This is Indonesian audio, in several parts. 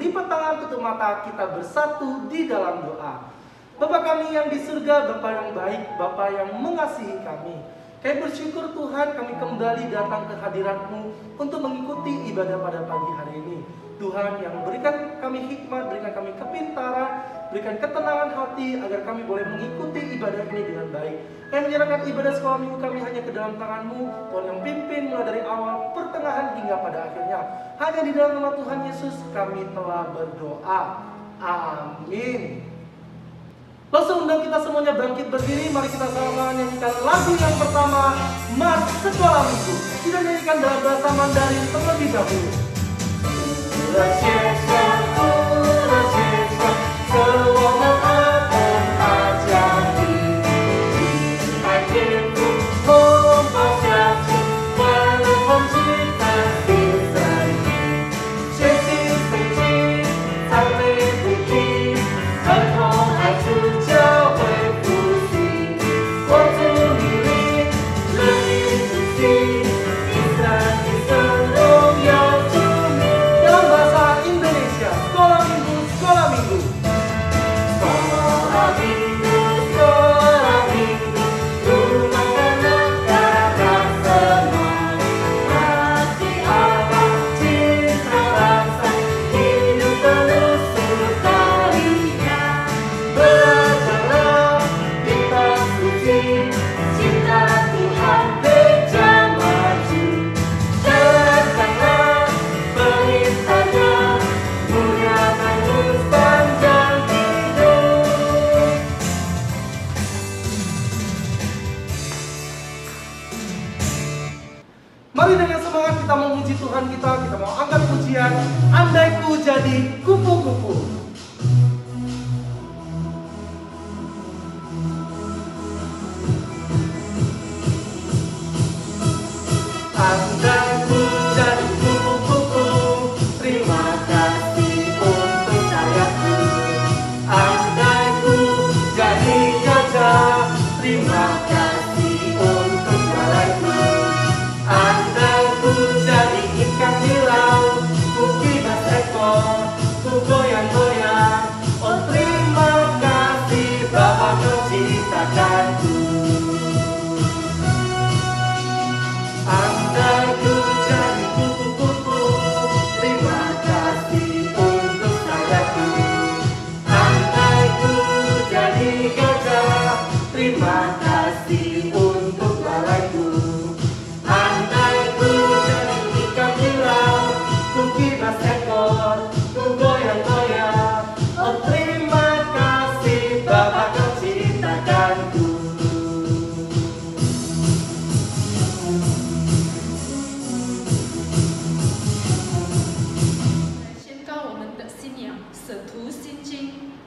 kita semua untuk lipat tangan, tutup mata, kita bersatu di dalam doa. Bapak kami yang di surga, Bapak yang baik, Bapak yang mengasihi kami. Kami bersyukur Tuhan kami kembali datang ke hadiratmu untuk mengikuti ibadah pada pagi hari ini. Tuhan yang berikan kami hikmat, berikan kami kepintaran, Berikan ketenangan hati agar kami boleh mengikuti ibadah ini dengan baik. Dan menyerahkan ibadah sekolah minggu kami hanya ke dalam tanganmu. Tuhan yang pimpin mulai dari awal, pertengahan hingga pada akhirnya. Hanya di dalam nama Tuhan Yesus kami telah berdoa. Amin. Langsung undang kita semuanya bangkit berdiri. Mari kita sama nyanyikan lagu yang pertama, Mas Sekolah Minggu. Kita nyanyikan dalam bahasa Mandarin terlebih dahulu. Let's get started. let's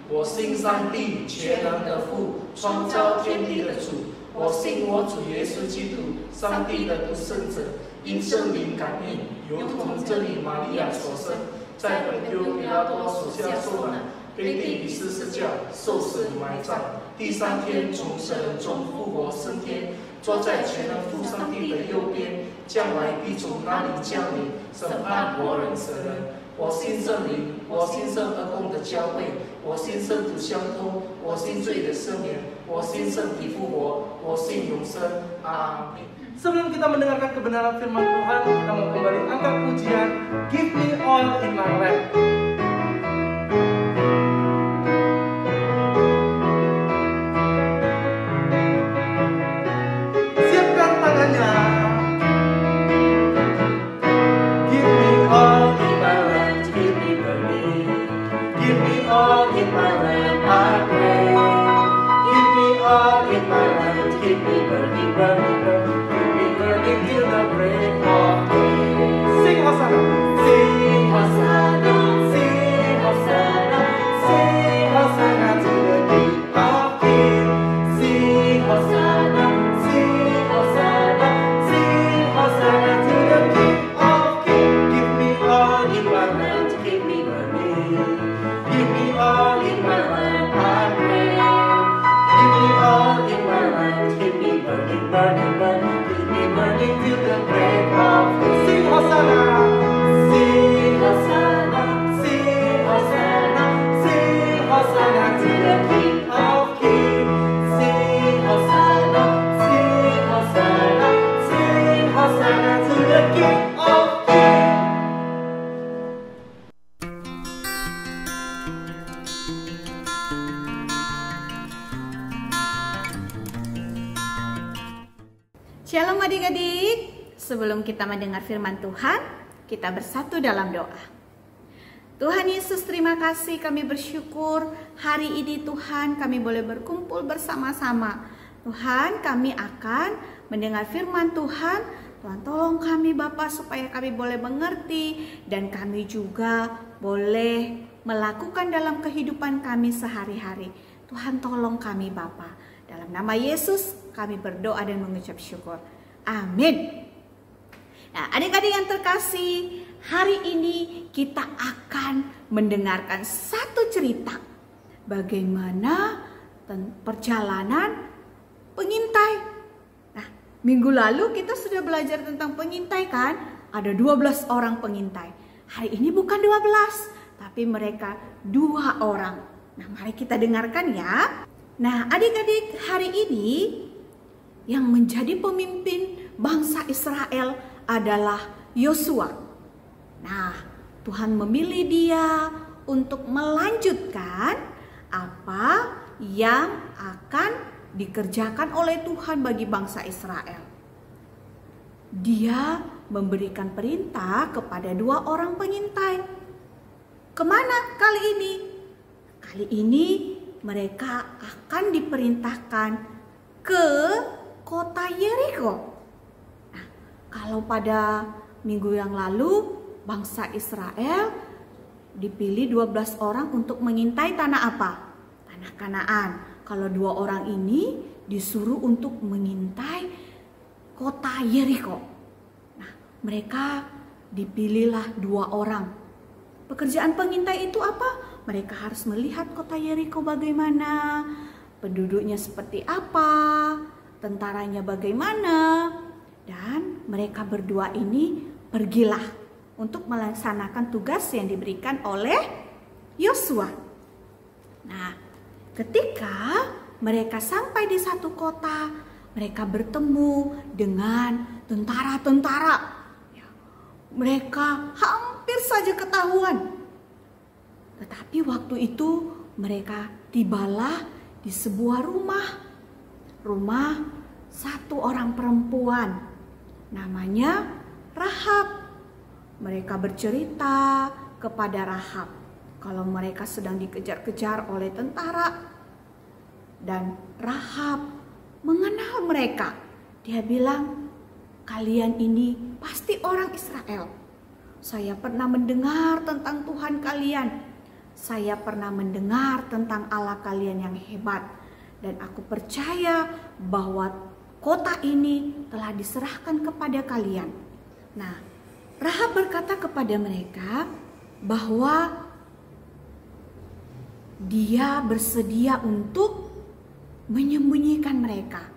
我信上帝全能的父，创造天地的主。我信我主耶稣基督，上帝的独生子，因圣灵感应，由同真理玛利亚所生，在本丢比拉多手下受难，被地比斯施教，受死埋葬，第三天从死人中复活升天，坐在全能父上帝的右边，将来必从那里降临，审判活人死人。我信圣灵，我信圣而共的教会，我信圣徒相通，我信罪的赦免，我信圣体复活，我信永生。阿门。 Sebelum kita mendengarkan kebenaran firman Tuhan, kita mau kembali angkat pujian Give me all in my life. Burning worthy, worthy. Kita mendengar firman Tuhan, kita bersatu dalam doa. Tuhan Yesus terima kasih kami bersyukur hari ini Tuhan kami boleh berkumpul bersama-sama. Tuhan kami akan mendengar firman Tuhan. Tuhan tolong kami Bapak supaya kami boleh mengerti dan kami juga boleh melakukan dalam kehidupan kami sehari-hari. Tuhan tolong kami Bapak. Dalam nama Yesus kami berdoa dan mengucap syukur. Amin. Nah, adik-adik yang terkasih, hari ini kita akan mendengarkan satu cerita bagaimana perjalanan pengintai. Nah, minggu lalu kita sudah belajar tentang pengintai kan? Ada 12 orang pengintai. Hari ini bukan 12, tapi mereka dua orang. Nah, mari kita dengarkan ya. Nah, adik-adik, hari ini yang menjadi pemimpin bangsa Israel adalah Yosua. Nah, Tuhan memilih dia untuk melanjutkan apa yang akan dikerjakan oleh Tuhan bagi bangsa Israel. Dia memberikan perintah kepada dua orang pengintai. Ke mana kali ini? Kali ini mereka akan diperintahkan ke kota Yeriko. Kalau pada minggu yang lalu bangsa Israel dipilih 12 orang untuk mengintai tanah apa? Tanah Kanaan. Kalau dua orang ini disuruh untuk mengintai kota Yeriko. Nah, mereka dipilihlah dua orang. Pekerjaan pengintai itu apa? Mereka harus melihat kota Yeriko bagaimana, penduduknya seperti apa, tentaranya bagaimana, dan mereka berdua ini pergilah untuk melaksanakan tugas yang diberikan oleh Yosua. Nah, ketika mereka sampai di satu kota, mereka bertemu dengan tentara-tentara. Ya, mereka hampir saja ketahuan. Tetapi waktu itu mereka tibalah di sebuah rumah. Rumah satu orang perempuan namanya Rahab. Mereka bercerita kepada Rahab kalau mereka sedang dikejar-kejar oleh tentara. Dan Rahab mengenal mereka. Dia bilang, "Kalian ini pasti orang Israel. Saya pernah mendengar tentang Tuhan kalian. Saya pernah mendengar tentang Allah kalian yang hebat." Dan aku percaya bahwa kota ini telah diserahkan kepada kalian. Nah, Rahab berkata kepada mereka bahwa dia bersedia untuk menyembunyikan mereka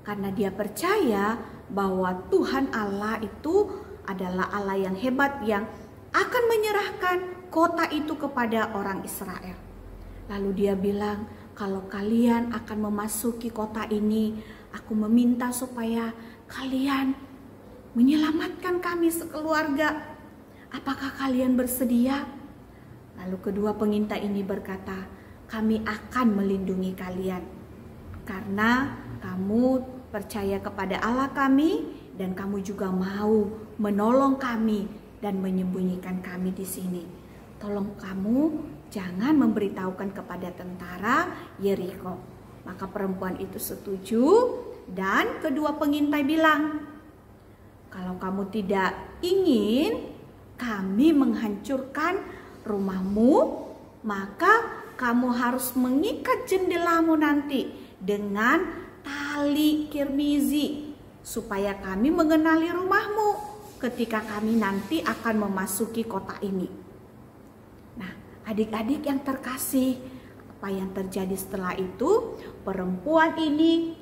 karena dia percaya bahwa Tuhan Allah itu adalah Allah yang hebat yang akan menyerahkan kota itu kepada orang Israel. Lalu dia bilang, "Kalau kalian akan memasuki kota ini, Aku meminta supaya kalian menyelamatkan kami sekeluarga. Apakah kalian bersedia? Lalu kedua pengintai ini berkata, kami akan melindungi kalian. Karena kamu percaya kepada Allah kami dan kamu juga mau menolong kami dan menyembunyikan kami di sini. Tolong kamu jangan memberitahukan kepada tentara Yeriko. Maka perempuan itu setuju dan kedua pengintai bilang, "Kalau kamu tidak ingin kami menghancurkan rumahmu, maka kamu harus mengikat jendelamu nanti dengan tali kirmizi supaya kami mengenali rumahmu ketika kami nanti akan memasuki kota ini." Adik-adik yang terkasih, apa yang terjadi setelah itu? Perempuan ini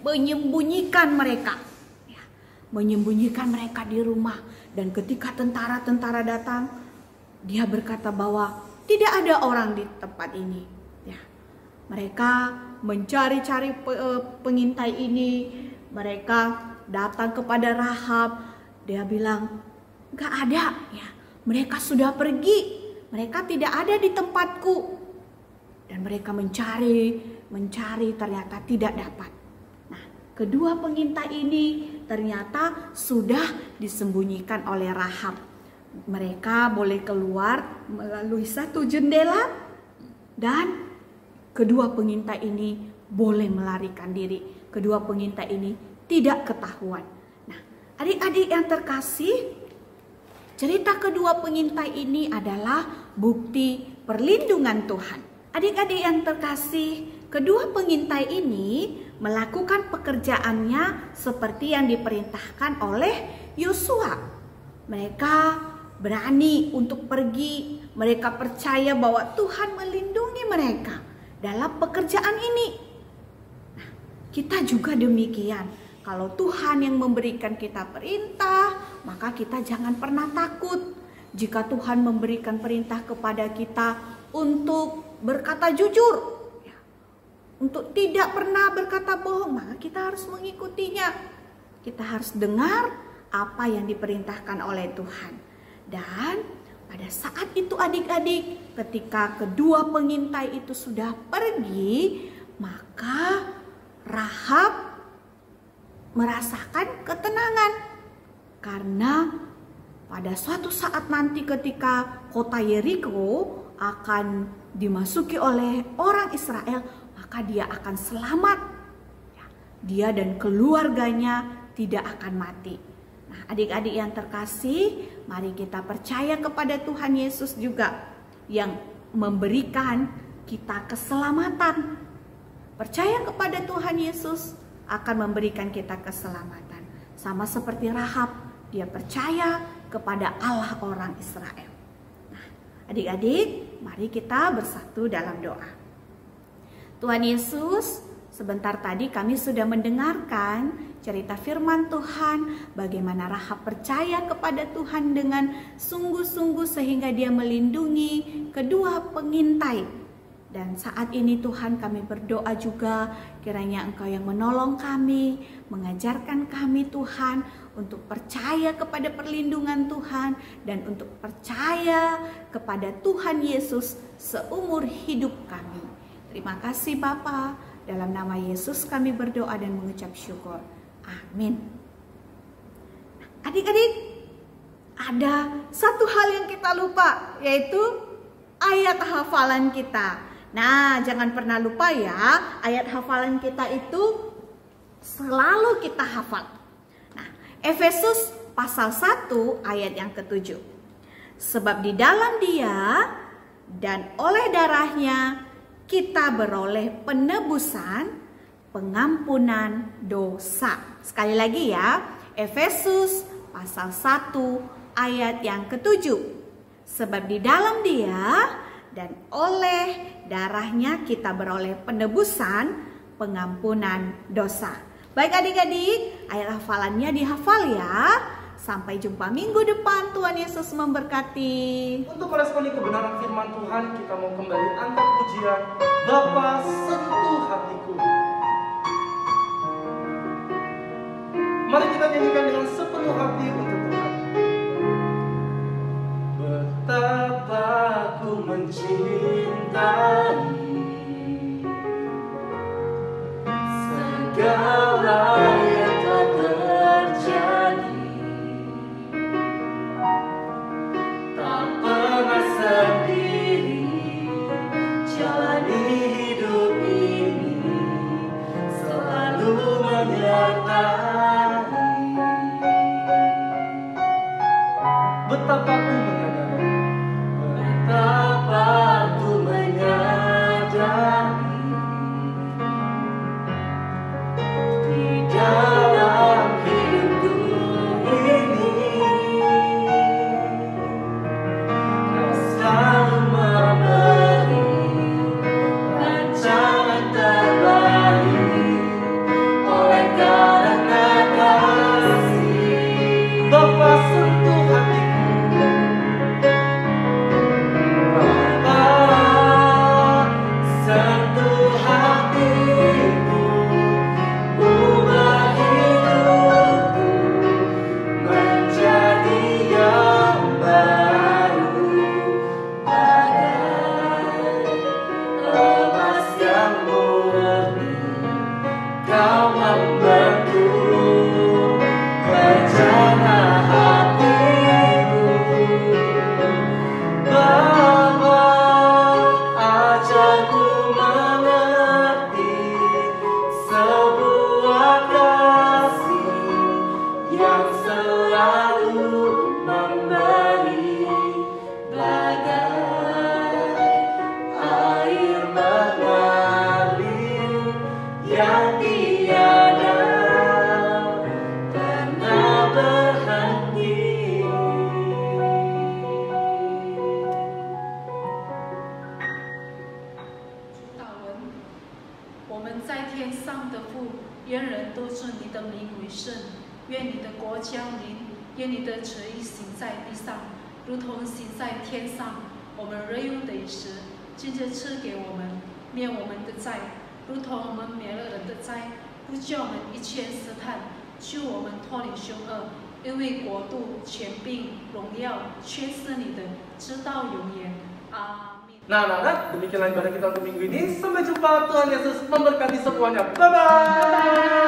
menyembunyikan mereka. Ya, menyembunyikan mereka di rumah. Dan ketika tentara-tentara datang, dia berkata bahwa tidak ada orang di tempat ini. Ya, mereka mencari-cari eh, pengintai ini. Mereka datang kepada Rahab. Dia bilang, gak ada. Ya, mereka sudah pergi. Mereka tidak ada di tempatku. Dan mereka mencari, mencari ternyata tidak dapat. Nah, kedua pengintai ini ternyata sudah disembunyikan oleh Rahab. Mereka boleh keluar melalui satu jendela dan kedua pengintai ini boleh melarikan diri. Kedua pengintai ini tidak ketahuan. Nah, adik-adik yang terkasih, cerita kedua pengintai ini adalah bukti perlindungan Tuhan. Adik-adik yang terkasih, kedua pengintai ini melakukan pekerjaannya seperti yang diperintahkan oleh Yosua. Mereka berani untuk pergi, mereka percaya bahwa Tuhan melindungi mereka dalam pekerjaan ini. Nah, kita juga demikian. Kalau Tuhan yang memberikan kita perintah, maka kita jangan pernah takut. Jika Tuhan memberikan perintah kepada kita untuk berkata jujur, ya, untuk tidak pernah berkata bohong, maka kita harus mengikutinya. Kita harus dengar apa yang diperintahkan oleh Tuhan. Dan pada saat itu adik-adik, ketika kedua pengintai itu sudah pergi, maka Rahab merasakan ketenangan karena pada suatu saat nanti ketika kota Yeriko akan dimasuki oleh orang Israel, maka dia akan selamat. Ya, dia dan keluarganya tidak akan mati. Nah, adik-adik yang terkasih, mari kita percaya kepada Tuhan Yesus juga yang memberikan kita keselamatan. Percaya kepada Tuhan Yesus akan memberikan kita keselamatan. Sama seperti Rahab, dia percaya kepada Allah orang Israel. Nah, adik-adik, mari kita bersatu dalam doa. Tuhan Yesus, sebentar tadi kami sudah mendengarkan cerita firman Tuhan, bagaimana Rahab percaya kepada Tuhan dengan sungguh-sungguh sehingga dia melindungi kedua pengintai dan saat ini Tuhan kami berdoa juga kiranya Engkau yang menolong kami, mengajarkan kami Tuhan untuk percaya kepada perlindungan Tuhan dan untuk percaya kepada Tuhan Yesus seumur hidup kami. Terima kasih Bapa, dalam nama Yesus kami berdoa dan mengucap syukur. Amin. Adik-adik, ada satu hal yang kita lupa yaitu ayat hafalan kita. Nah, jangan pernah lupa ya, ayat hafalan kita itu selalu kita hafal. Efesus pasal 1 ayat yang ketujuh. Sebab di dalam dia dan oleh darahnya kita beroleh penebusan, pengampunan dosa. Sekali lagi ya, Efesus pasal 1 ayat yang ketujuh. Sebab di dalam dia dan oleh darahnya kita beroleh penebusan, pengampunan dosa. Baik adik-adik, ayat hafalannya dihafal ya. Sampai jumpa minggu depan, Tuhan Yesus memberkati. Untuk meresponi kebenaran firman Tuhan, kita mau kembali angkat pujian Bapa sentuh hatiku. Mari kita nyanyikan dengan sepenuh hati untuk Tuhan. Betapa ku mencintai 如同行在天上。我们日用的食，今日赐给我们，免我们的债，如同我们免了人的债，不叫我们一切试探，救我们脱离凶恶。因为国度、权柄、荣耀，全是你的，直到永远。阿门。Nah, anak-anak, demikianlah ibadah kita untuk minggu ini. Sampai jumpa. Tuhan Yesus memberkati semuanya. Bye-bye.